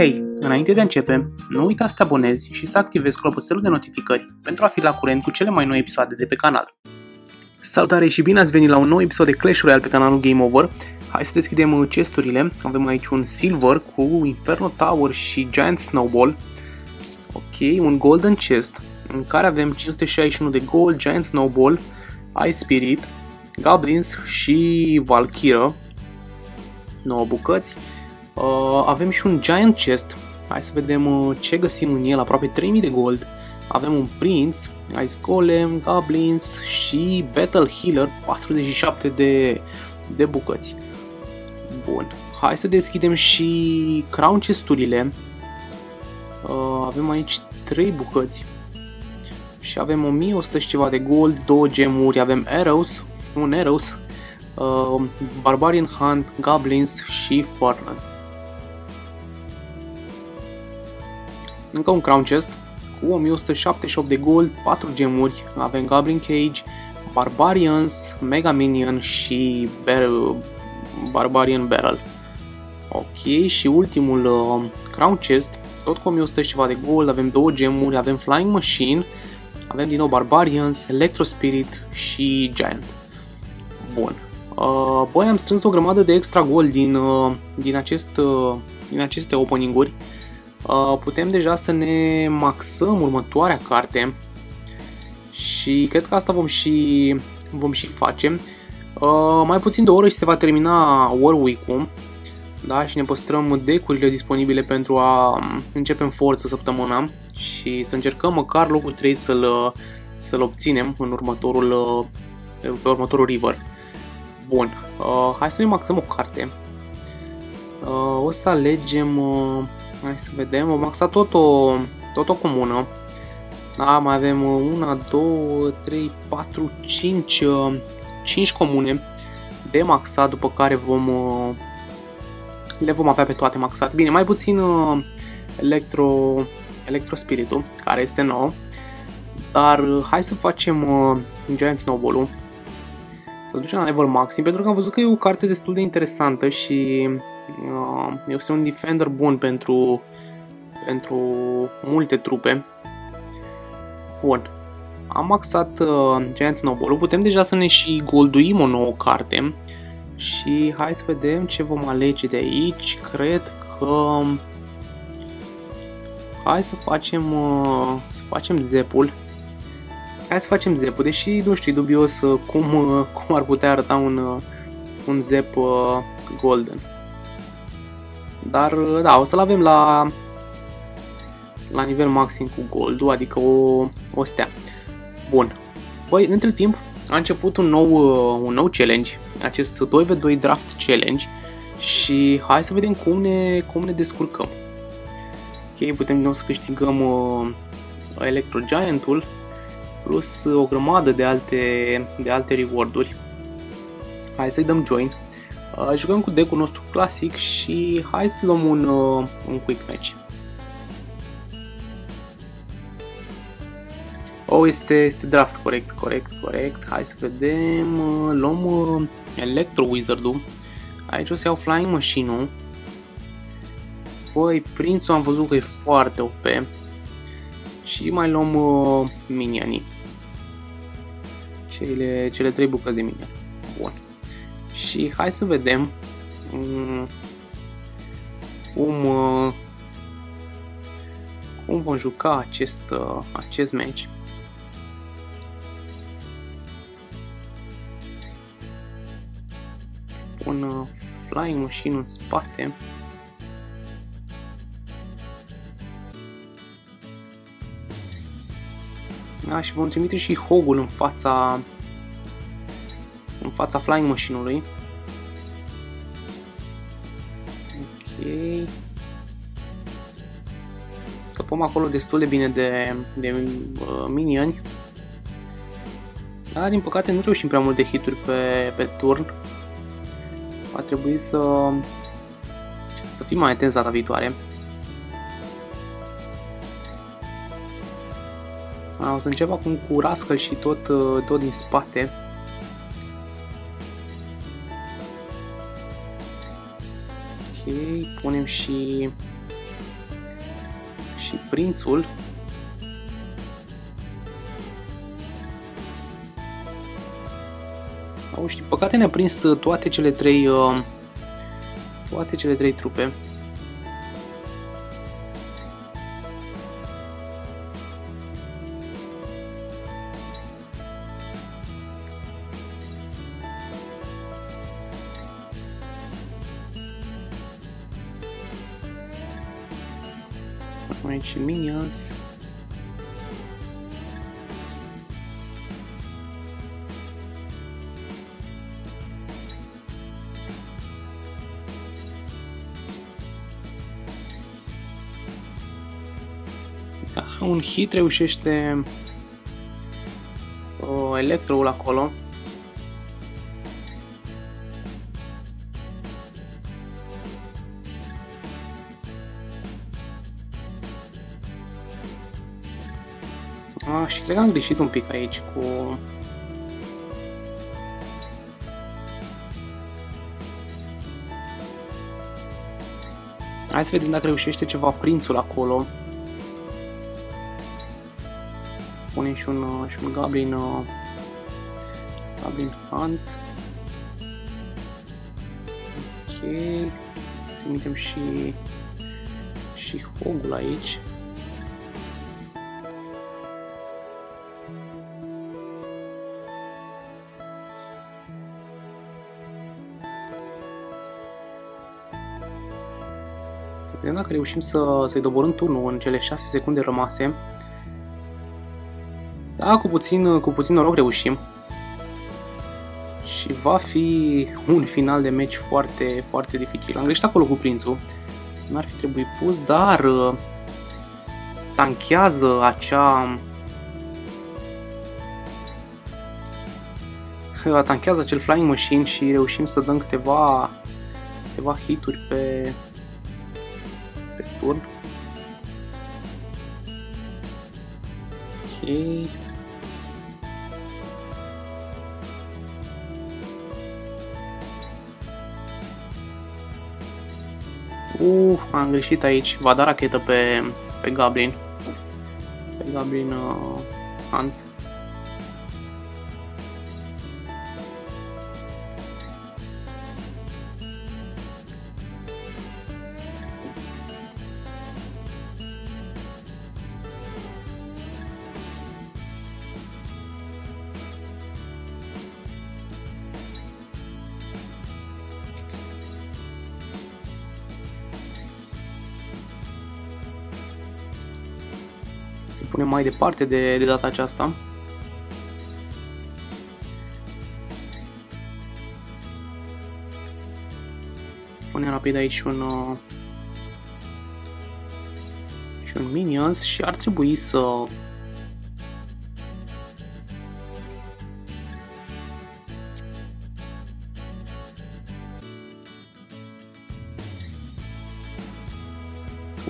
Hei, înainte de a începe, nu uita să te abonezi și să activezi clopoțelul de notificări pentru a fi la curent cu cele mai noi episoade de pe canal. Salutare și bine ați venit la un nou episod de Clash Royale pe canalul Game Over. Hai să deschidem uh, chesturile. Avem aici un Silver cu Inferno Tower și Giant Snowball. Ok, un Golden Chest în care avem 561 de gold, Giant Snowball, Ice Spirit, Goblins și Valkyra. 9 bucăți. Uh, avem și un Giant Chest. Hai să vedem uh, ce găsim în el, aproape 3000 de gold. Avem un Prince, Ice Golem, Goblins și Battle Healer, 47 de, de bucăți. Bun, hai să deschidem și Crown Chesturile. Uh, avem aici 3 bucăți și avem 1100 și ceva de gold, 2 gemuri, avem Arrows, un Arrows, uh, Barbarian Hunt, Goblins și Furnace. Încă un Crown Chest cu 1178 de gold, 4 gemuri, avem Goblin Cage, Barbarians, Mega Minion și Bar- Barbarian Barrel. Ok, și ultimul uh, Crown Chest, tot cu 1100 și ceva de gold, avem două gemuri, avem Flying Machine, avem din nou Barbarians, Electro Spirit și Giant. Bun. Uh, băi, am strâns o grămadă de extra gold din, uh, din, acest, uh, din aceste opening-uri. Uh, putem deja să ne maxăm următoarea carte și cred că asta vom și, vom și face. Uh, mai puțin de o oră și se va termina Warwick-ul da? și ne păstrăm decurile disponibile pentru a um, începe în forță săptămâna și să încercăm măcar locul 3 să-l, să-l obținem în următorul, uh, pe următorul river. Bun, uh, hai să ne maxăm o carte. Uh, o să alegem, uh, hai să vedem, o maxa tot o, tot o comună. Da, mai avem 1, 2, 3, 4, 5, 5 comune de maxat, după care vom uh, le vom avea pe toate maxate. Bine, mai puțin uh, Electro, Electro Spiritul, care este nou, dar uh, hai să facem uh, Giant Snowball-ul, să ducem la level maxim, pentru că am văzut că e o carte destul de interesantă și uh, este un defender bun pentru, pentru multe trupe. Bun, am maxat uh, Giant Snowball-ul, putem deja să ne și golduim o nouă carte, și hai să vedem ce vom alege de aici. Cred că... Hai să facem, uh, să facem zepul. Hai să facem zepul, deși nu știu, dubios uh, cum, uh, cum ar putea arăta un, un zep golden. Dar da, o să-l avem la, la nivel maxim cu goldul, adică o, o stea. Bun. Păi, între timp, a început un nou, un nou challenge acest 2v2 draft challenge și hai să vedem cum ne, cum ne descurcăm. Ok, putem din nou să câștigăm uh, Electro Giant-ul plus o grămadă de alte, de alte reward-uri. Hai să-i dăm join. Uh, jucăm cu deck-ul nostru clasic și hai să luăm un, uh, un quick match. Oh, este, este draft, corect, corect, corect. Hai să vedem. Uh, luăm uh, Electro Wizard-ul. Aici o să iau Flying Machine-ul. Păi, Prințul am văzut că e foarte OP. Și mai luăm uh, minionii. Cele, cele trei bucăți de minion. Bun. Și hai să vedem um, cum, uh, cum vom juca acest, uh, acest match. un uh, flying machine în spate. Da, și vom trimite și hogul în fața în fața flying machine-ului. Ok. Scăpăm acolo destul de bine de, de uh, minioni. Dar din păcate nu reușim prea multe hituri pe, pe turn va trebui să, să fim mai atenți data viitoare. O să încep acum cu Rascal și tot, tot din spate. Punem și Și prințul Au, știi, păcate ne-a prins toate cele trei uh, toate cele trei trupe. Aici minions. un hit reușește uh, electroul acolo. Cred că am greșit un pic aici cu... Hai să vedem dacă reușește ceva prințul acolo. punem și un, uh, și un Goblin, uh, Goblin Hunt. Ok. Trimitem și, și Hogul aici. Vedem dacă reușim să, să-i doborâm turnul în cele 6 secunde rămase. Da, cu puțin, cu puțin noroc reușim. Și va fi un final de meci foarte, foarte dificil. Am greșit acolo cu prințul. N-ar fi trebuit pus, dar uh, tanchează acea... tanchează acel flying machine și reușim să dăm câteva, câteva hituri pe, pe turn. Ok. Uh, am greșit aici. Va da rachetă pe, pe Gablin. Pe Gablin uh, Hunt. Punem mai departe de, de data aceasta. Punem rapid aici un uh, și un minions și ar trebui să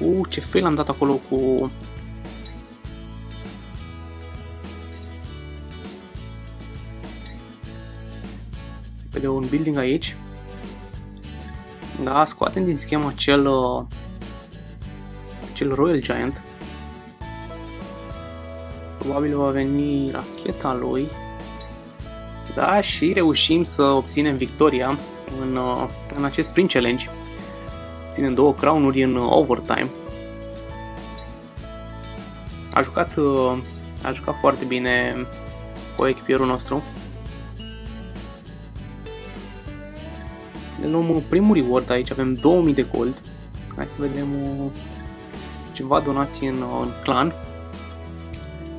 Uh, ce fail am dat acolo cu de un building aici. Da, scoatem din schemă acel, uh, acel Royal Giant. Probabil va veni racheta lui. Da, și reușim să obținem victoria în, uh, în acest Prin Challenge. Ținem două crown-uri în overtime. A jucat, uh, a jucat foarte bine cu echipierul nostru. Luăm primul reward aici, avem 2000 de gold. Hai să vedem uh, ceva donații în, uh, în clan.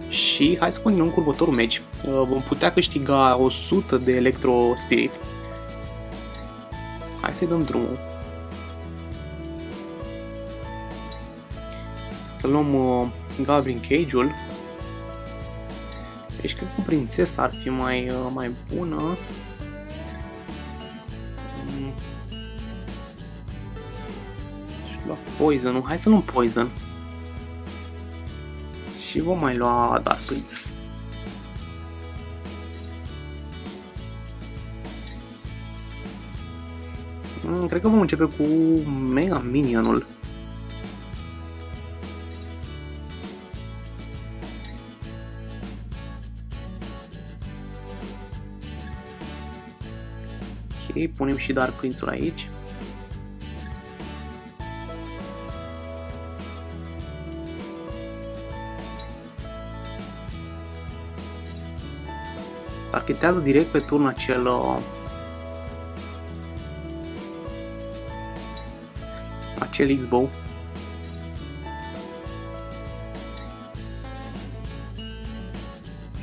Și hai să continuăm cu următorul match. Uh, vom putea câștiga 100 de Electro Spirit. Hai să-i dăm drumul. Să luăm uh, Gabriel Cage-ul. Deci cred că prințesa ar fi mai, uh, mai bună. poison Hai să nu poison. Și vom mai lua Dark Prince. Mm, cred că vom începe cu Mega Minionul. Ok, punem și Dark Prince-ul aici. Targetează direct pe turn acel uh, acel X-Bow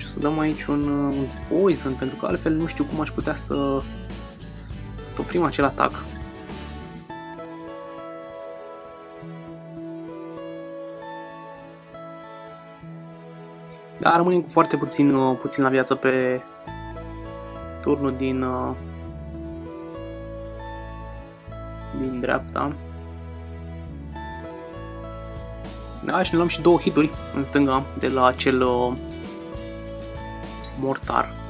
să dăm aici un, uh, un poison, pentru că altfel nu știu cum aș putea să, să oprim acel atac. Da, rămânem cu foarte puțin, uh, puțin la viață pe turnul din, uh, din dreapta. Da, și ne luăm și două hituri în stânga de la acel mortar.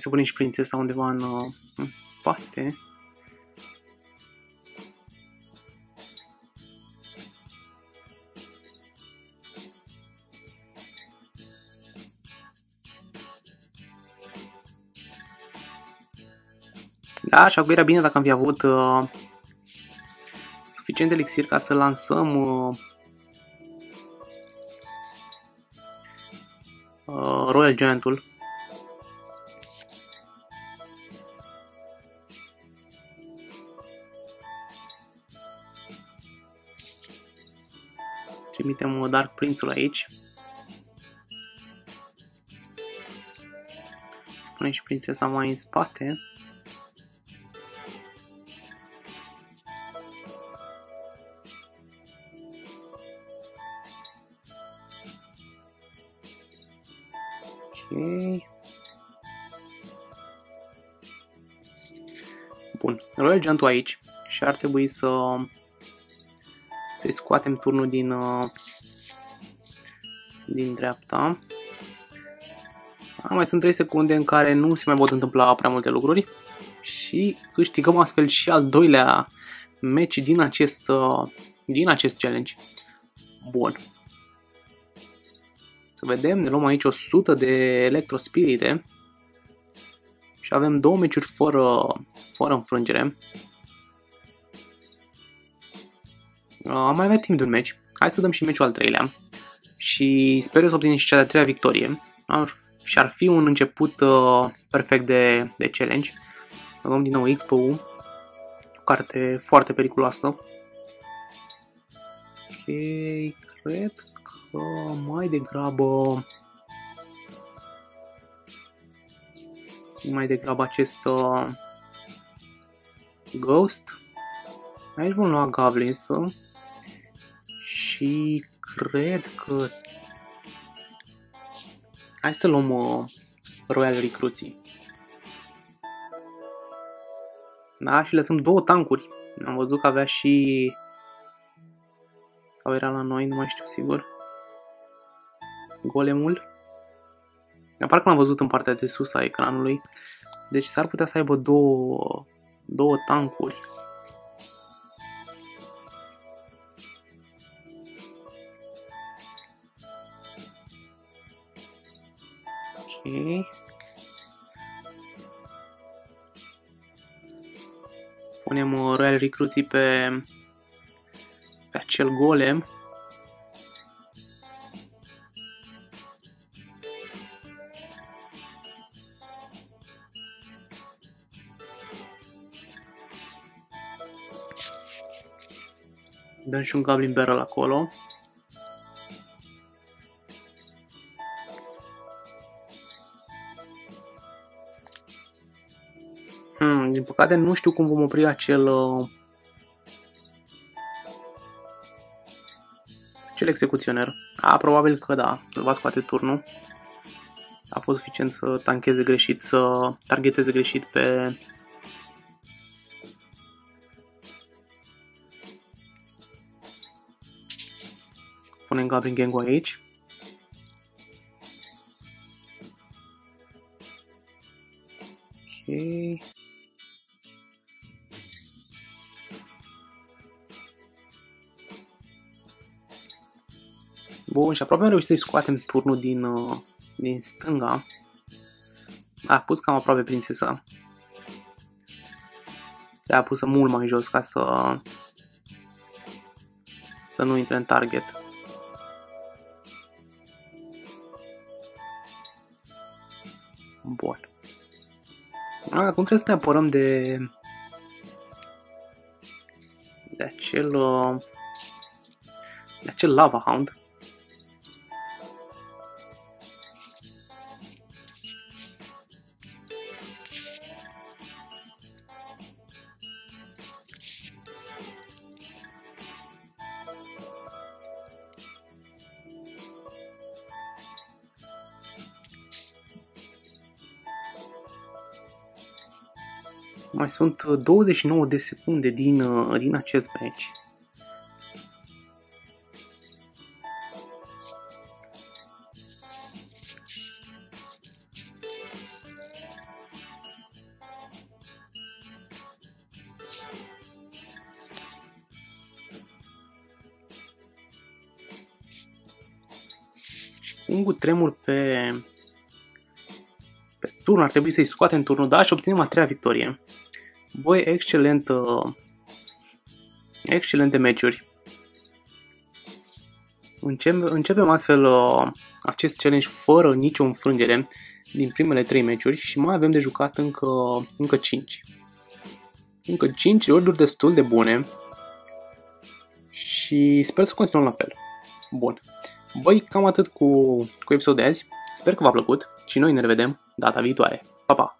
Hai să punem și prințesa undeva în, uh, în spate. Da, și acum era bine dacă am fi avut uh, suficient elixir ca să lansăm uh, uh, Royal Giantul. Trimitem Dark Prince-ul aici. Spune și prințesa mai în spate. Ok. Bun, Royal Giant aici și ar trebui să să-i scoatem turnul din, uh, din dreapta. Mai sunt 3 secunde în care nu se mai pot întâmpla prea multe lucruri și câștigăm astfel și al doilea match din acest, uh, din acest challenge. Bun. Să vedem, ne luăm aici 100 de electrospirite și avem două meciuri fără, fără înfrângere. Am mai avea timp de un meci. Hai să dăm și meciul al treilea. Și sper să obținem și cea de-a treia victorie. Și ar fi un început uh, perfect de, de challenge. Luăm din nou Expo, o carte foarte periculoasă. Ok, cred că mai degrabă mai degrabă acest uh, Ghost. Aici vom lua Goblins și cred că... Hai să luăm uh, Royal Recruiții. Da, și lăsăm două tancuri. Am văzut că avea și... Sau era la noi, nu mai știu sigur. Golemul. Parcă l-am văzut în partea de sus a ecranului. Deci s-ar putea să aibă două, două tancuri. Punem uh, Royal Recruiții pe, pe acel golem. Dăm și un Goblin Barrel acolo. păcate nu știu cum vom opri acel uh, cel execuționer. A, probabil că da, îl va scoate turnul. A fost suficient să tancheze greșit, să targeteze greșit pe punem Gabin Gengu aici. Bun, și aproape am reușit să-i scoatem turnul din, uh, din stânga. A pus cam aproape prințesa. Se-a pus mult mai jos ca să să nu intre în target. Bun. Acum trebuie să ne apărăm de de acel uh, de acel lava hound. Mai sunt 29 de secunde din, uh, din acest match. un cu tremur pe, pe turn, ar trebui să-i scoatem turnul, da, și obținem a treia victorie. Voi excelent, uh, excelente meciuri. Încep, începem astfel uh, acest challenge fără nicio înfrângere din primele 3 meciuri și mai avem de jucat încă, încă 5. Încă 5 rorduri destul de bune și sper să continuăm la fel. Bun. Băi, cam atât cu, cu episodul de azi. Sper că v-a plăcut și noi ne revedem data viitoare. Pa, pa! Everything changes.